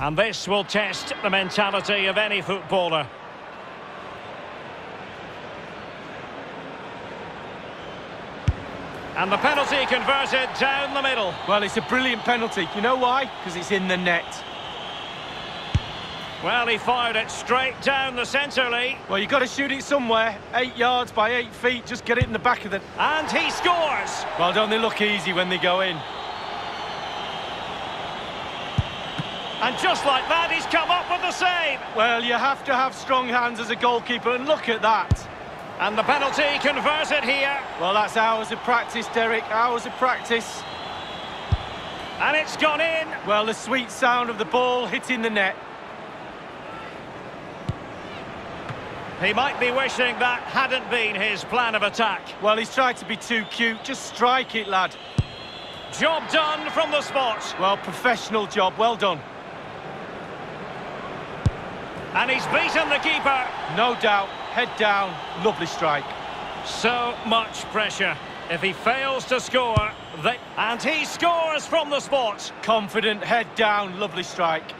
And this will test the mentality of any footballer. And the penalty converted down the middle. Well, it's a brilliant penalty. You know why? Because it's in the net. Well, he fired it straight down the centre, Lee. Well, you've got to shoot it somewhere. Eight yards by eight feet. Just get it in the back of the... And he scores! Well, don't they look easy when they go in? And just like that, he's come up with the save. Well, you have to have strong hands as a goalkeeper, and look at that. And the penalty converted here. Well, that's hours of practice, Derek, hours of practice. And it's gone in. Well, the sweet sound of the ball hitting the net. He might be wishing that hadn't been his plan of attack. Well, he's tried to be too cute. Just strike it, lad. Job done from the spot. Well, professional job. Well done. And he's beaten the keeper. No doubt. Head down. Lovely strike. So much pressure. If he fails to score, they... and he scores from the spot. Confident, head down, lovely strike.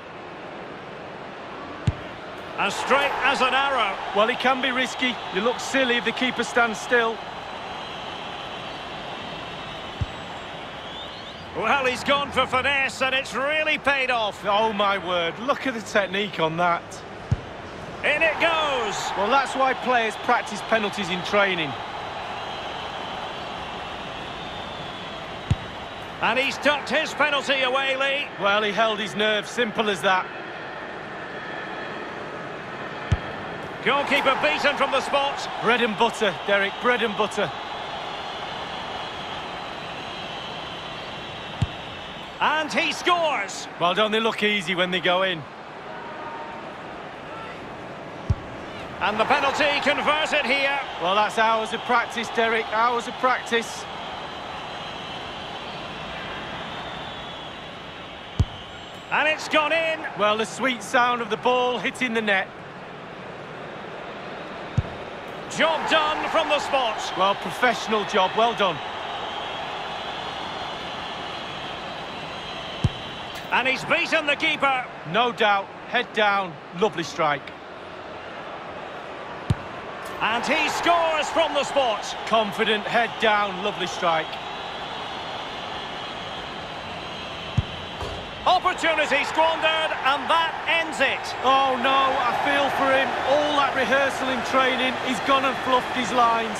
As straight as an arrow. Well, he can be risky. You look silly if the keeper stands still. Well, he's gone for finesse, and it's really paid off. Oh, my word. Look at the technique on that. In it goes. Well, that's why players practice penalties in training. And he's tucked his penalty away, Lee. Well, he held his nerve. Simple as that. Goalkeeper beaten from the spot. Bread and butter, Derek. Bread and butter. And he scores. Well, don't they look easy when they go in? And the penalty converted here. Well, that's hours of practice, Derek. Hours of practice. And it's gone in. Well, the sweet sound of the ball hitting the net. Job done from the spot. Well, professional job. Well done. And he's beaten the keeper. No doubt. Head down. Lovely strike. And he scores from the spot. Confident, head down, lovely strike. Opportunity squandered, and that ends it. Oh no, I feel for him. All that rehearsal in training, he's gone and fluffed his lines.